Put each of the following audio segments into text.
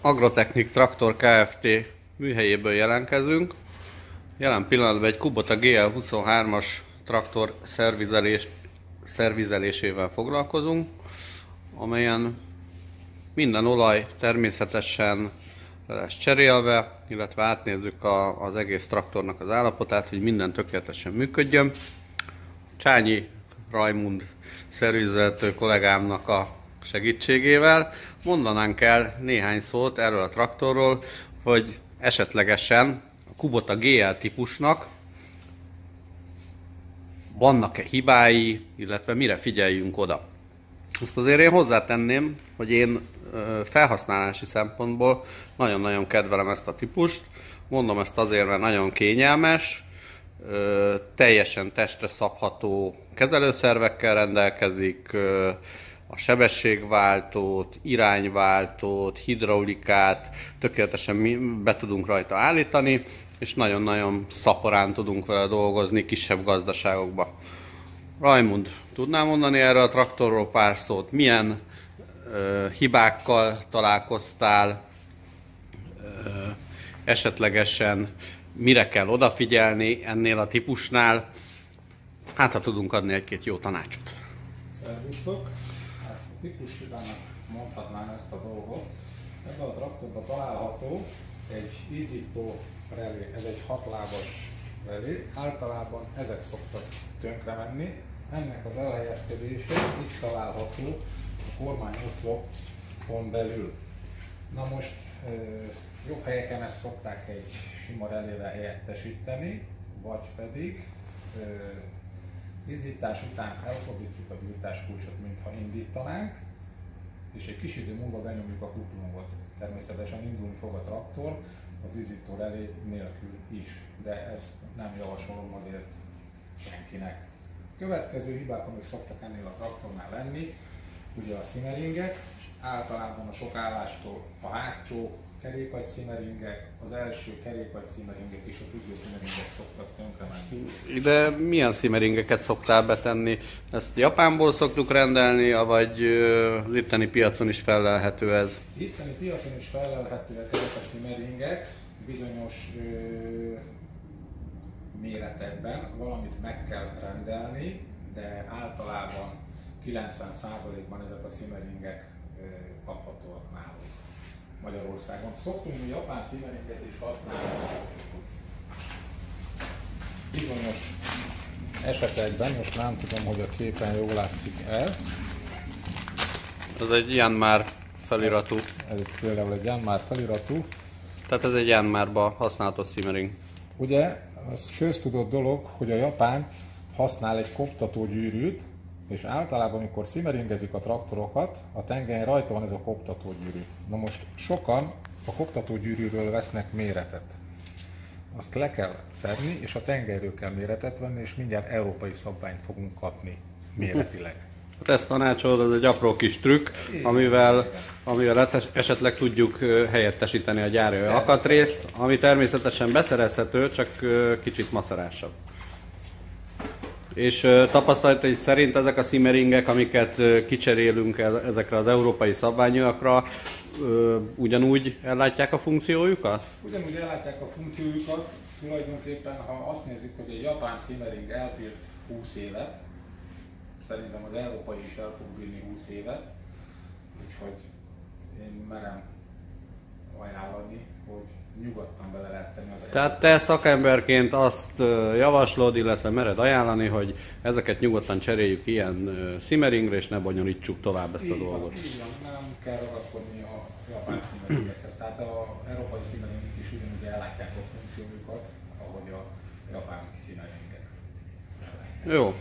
Agrotechnik Traktor Kft. műhelyéből jelentkezünk. Jelen pillanatban egy Kubota GL23-as traktor szervizelés, szervizelésével foglalkozunk, amelyen minden olaj természetesen lesz cserélve, illetve átnézzük a, az egész traktornak az állapotát, hogy minden tökéletesen működjön. Csányi Rajmund szervizeltő kollégámnak a segítségével mondanánk el néhány szót erről a traktorról, hogy esetlegesen a Kubota GL típusnak vannak-e hibái, illetve mire figyeljünk oda. Azt azért én hozzátenném, hogy én felhasználási szempontból nagyon-nagyon kedvelem ezt a típust. Mondom ezt azért, mert nagyon kényelmes, teljesen testre szabható kezelőszervekkel rendelkezik, a sebességváltót, irányváltót, hidraulikát tökéletesen be tudunk rajta állítani, és nagyon-nagyon szaporán tudunk vele dolgozni kisebb gazdaságokba. Rajmund, tudnál mondani erről a traktorról pár szót? Milyen ö, hibákkal találkoztál? Ö, esetlegesen mire kell odafigyelni ennél a típusnál? Hát, ha tudunk adni egy-két jó tanácsot. Szervusztok! Típus hibának mondhatnám ezt a dolgot. Ebben a traktorban található egy ízító relé, ez egy hatlábas relé. Általában ezek szoktak tönkre menni. Ennek az elhelyezkedése itt található a kormányoszlopon belül. Na most jobb helyeken ezt szokták egy sima relével helyettesíteni, vagy pedig Izzítás után elfordítjuk a gyújtás kulcsot, mintha indítanánk, és egy kis idő múlva benyomjuk a kuplungot. Természetesen indulni fog a traktor, az izzító relé nélkül is, de ezt nem javasolom azért senkinek. Következő hibák, amik szoktak ennél a traktornál lenni, ugye a szimeringek, általában a sok állástól a hátsó kerékagy szimeringek, az első kerékagy szimeringek és a függő szimeringek szoktak tönkre menni. Ide milyen szimeringeket szoktál betenni? Ezt Japánból szoktuk rendelni, vagy az itteni piacon is felelhető ez? Itteni piacon is felelhetőek ezek a szimeringek, bizonyos ö, méretekben valamit meg kell rendelni, de általában 90%-ban ezek a szimeringek kaphatóak nálunk. Magyarországon. Szoktunk mi japán színveringet is használni. Bizonyos esetekben, most nem tudom, hogy a képen jól látszik el. Ez egy ilyen már feliratú. Ez például egy ilyen már feliratú. Tehát ez egy ilyen márba használható simmering. Ugye, az köztudott dolog, hogy a Japán használ egy koptató gyűrűt, és általában, amikor szimeringezik a traktorokat, a tengelyen rajta van ez a koptatógyűrű. Na most sokan a koptatógyűrűről vesznek méretet. Azt le kell szedni, és a tengelyről kell méretet venni, és mindjárt európai szabványt fogunk kapni méretileg. Hát ezt tanácsolod, az egy apró kis trükk, amivel, amivel esetleg tudjuk helyettesíteni a gyári alkatrészt, ami természetesen beszerezhető, csak kicsit macerásabb. És tapasztalatai szerint ezek a szimeringek, amiket kicserélünk ezekre az európai szabványokra, ugyanúgy ellátják a funkciójukat? Ugyanúgy ellátják a funkciójukat. Tulajdonképpen, ha azt nézzük, hogy egy japán szimering elbírt 20 évet, szerintem az európai is el fog bírni 20 évet, úgyhogy én merem ajánlani, hogy nyugodtan bele lehet tenni az Tehát te szakemberként azt javaslod, illetve mered ajánlani, hogy ezeket nyugodtan cseréljük ilyen szimeringre, és ne bonyolítsuk tovább ezt így a dolgot. Van, így van, nem kell ragaszkodni a japán szimeringekhez. Tehát a európai szimeringek is ugyanúgy ellátják a funkciójukat, ahogy a japán szimeringek. Jó.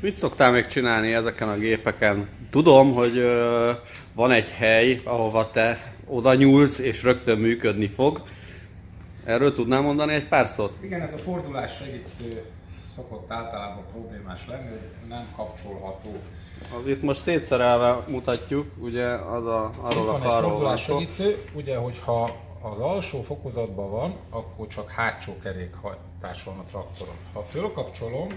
Mit szoktál még csinálni ezeken a gépeken? Tudom, hogy ö, van egy hely, ahova te oda nyúlsz, és rögtön működni fog. Erről tudnám mondani egy pár szót? Igen, ez a fordulás segítő szokott általában problémás lenni, hogy nem kapcsolható. Az itt most szétszerelve mutatjuk, ugye az a, arról a karról van segítő, ugye, hogyha az alsó fokozatban van, akkor csak hátsó kerékhajtás van a traktoron. Ha fölkapcsolom,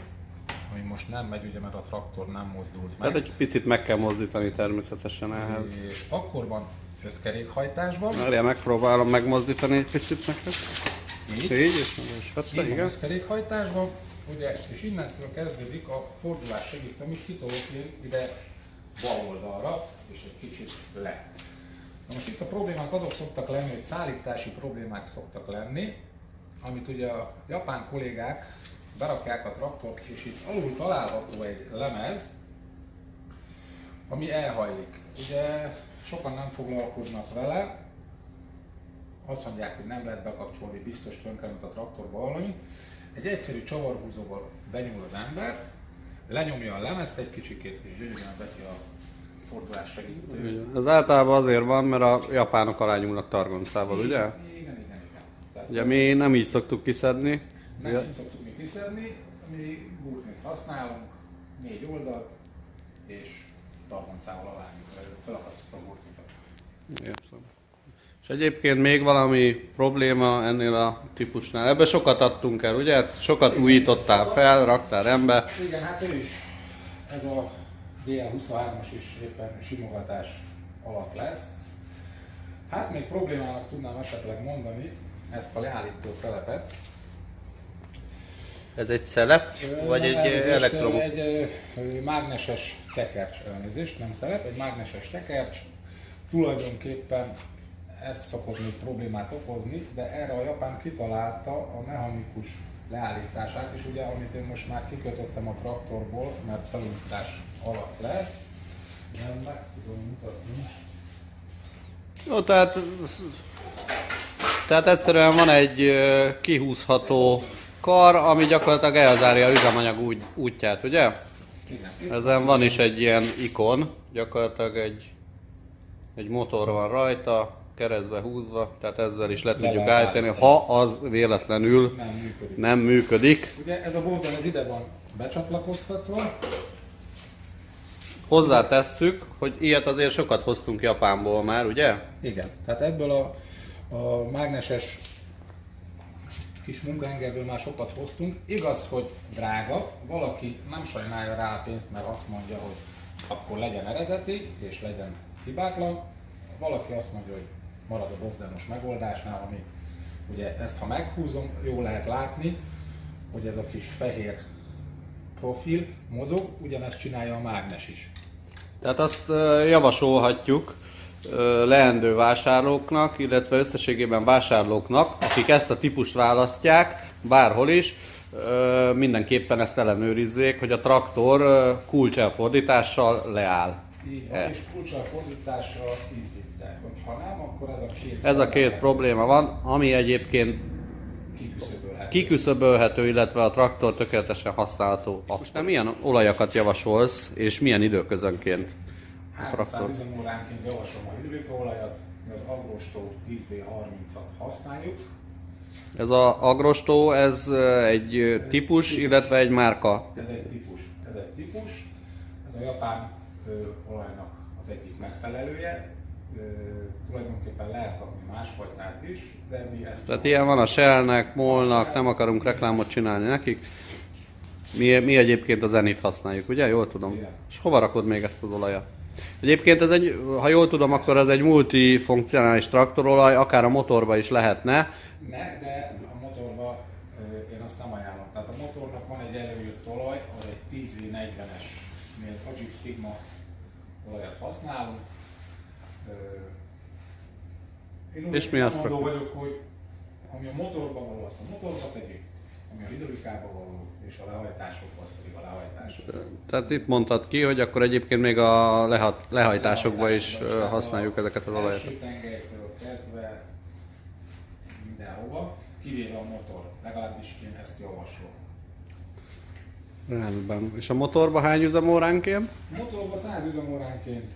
ami most nem megy, ugye, mert a traktor nem mozdult meg. Tehát egy picit meg kell mozdítani természetesen ehhez. És akkor van összkerékhajtásban. Várjál, megpróbálom megmozdítani egy picit neked. Így. Így, és meg is vette, Így van igen. összkerékhajtásban, ugye, és innentől kezdődik a fordulás segít, amit kitolok én ide bal oldalra, és egy kicsit le. Na most itt a problémák azok szoktak lenni, hogy szállítási problémák szoktak lenni, amit ugye a japán kollégák berakják a traktort, és itt alul található egy lemez, ami elhajlik. Ugye sokan nem foglalkoznak vele, azt mondják, hogy nem lehet bekapcsolni, biztos tönkremet a traktorba valami. Egy egyszerű csavarhúzóval benyúl az ember, lenyomja a lemezt egy kicsikét, és gyönyörűen veszi a fordulás segítőt. Ez általában azért van, mert a japánok arányulnak targoncával, ugye? Igen, igen, igen. Tehát Ugye mi nem így szoktuk kiszedni. nem így szoktuk mi kiszedni, mi gurtnit használunk, négy oldalt, és targoncával alányújtva, felakasztjuk a gurtnikat. Értem. És egyébként még valami probléma ennél a típusnál. Ebbe sokat adtunk el, ugye? Sokat újítottál fel, raktál rendbe. Igen, hát ő is ez a DL23-as is éppen simogatás alatt lesz. Hát még problémának tudnám esetleg mondani ezt a leállító szelepet. Ez egy szelep, vagy egy Elnézést, elektromos? Egy ö, mágneses tekercs elnézést, nem szelep, egy mágneses tekercs. Tulajdonképpen ez szokott még problémát okozni, de erre a japán kitalálta a mechanikus leállítását, és ugye amit én most már kikötöttem a traktorból, mert felújítás alatt lesz, nem meg tudom mutatni. Jó, tehát, tehát egyszerűen van egy kihúzható kar, ami gyakorlatilag elzárja a üzemanyag úgy, útját, ugye? Igen. Ezen van is egy ilyen ikon, gyakorlatilag egy, egy motor van rajta, keresztbe húzva, tehát ezzel is le tudjuk lehet állítani, ha az véletlenül Nem működik. nem működik. Ugye ez a bódon ez ide van becsatlakoztatva, Hozzátesszük, hogy ilyet azért sokat hoztunk Japánból már, ugye? Igen, tehát ebből a, a mágneses kis munkahengerből már sokat hoztunk. Igaz, hogy drága, valaki nem sajnálja rá a pénzt, mert azt mondja, hogy akkor legyen eredeti, és legyen hibátlan. Valaki azt mondja, hogy marad a bovdanos megoldásnál, ami ugye ezt ha meghúzom, jól lehet látni, hogy ez a kis fehér profil mozog, ugyanezt csinálja a mágnes is. Tehát azt javasolhatjuk leendő vásárlóknak, illetve összességében vásárlóknak, akik ezt a típust választják, bárhol is, mindenképpen ezt ellenőrizzék, hogy a traktor kulcselfordítással leáll. Így van, E. és kulcsal fordítással ízítek. Hogyha nem, akkor ez a két Ez a két probléma van, ami egyébként kiküszöbölhető. kiküszöbölhető, illetve a traktor tökéletesen használható. Most nem milyen olajakat javasolsz, és milyen időközönként? A 300 traktor? üzemóránként javaslom a hidrolajat, mi az Agrostó 10V30-at használjuk. Ez a agrostó, ez egy ö, típus, illetve egy márka. Ez egy típus. Ez egy típus. Ez a japán ö, olajnak az egyik megfelelője. Ö, tulajdonképpen lehet kapni másfajtát is, de mi ezt Tehát ilyen van a Shellnek, Molnak, nem akarunk reklámot csinálni nekik. Mi, mi egyébként a Zenit használjuk, ugye? Jól tudom. Igen. És hova rakod még ezt az olajat? Egyébként ez egy, ha jól tudom, akkor ez egy multifunkcionális traktorolaj, akár a motorba is lehetne. Ne, de a motorba én azt nem ajánlom. Tehát a motornak van egy előjött olaj, az egy 10V40-es, mi egy Ajip Sigma olajat használunk. Én úgy És mi azt rakjuk? vagyok, hogy ami a motorban való, azt a motorba tegyük, ami a hidrolikába való, és a lehajtásokba, azt pedig a lehajtásokba. Tehát itt mondtad ki, hogy akkor egyébként még a lehat, lehajtásokba is használjuk ezeket az olajokat. Első tengelytől kezdve mindenhova, kivéve a motor. Legalábbis én ezt javaslom. Rendben. És a motorba hány üzemóránként? Motorban 100 üzemóránként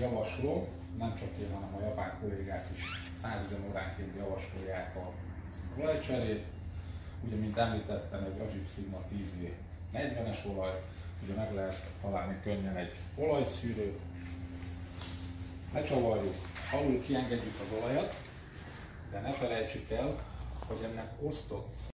javaslom, nem csak én, hanem a japán kollégák is 100 üzemóránként javasolják a olajcserét. Ugye, mint említettem, egy Ajip Sigma 10V 40-es olaj, ugye meg lehet találni könnyen egy olajszűrőt, lecsavarjuk, alul kiengedjük az olajat, de ne felejtsük el, hogy ennek osztott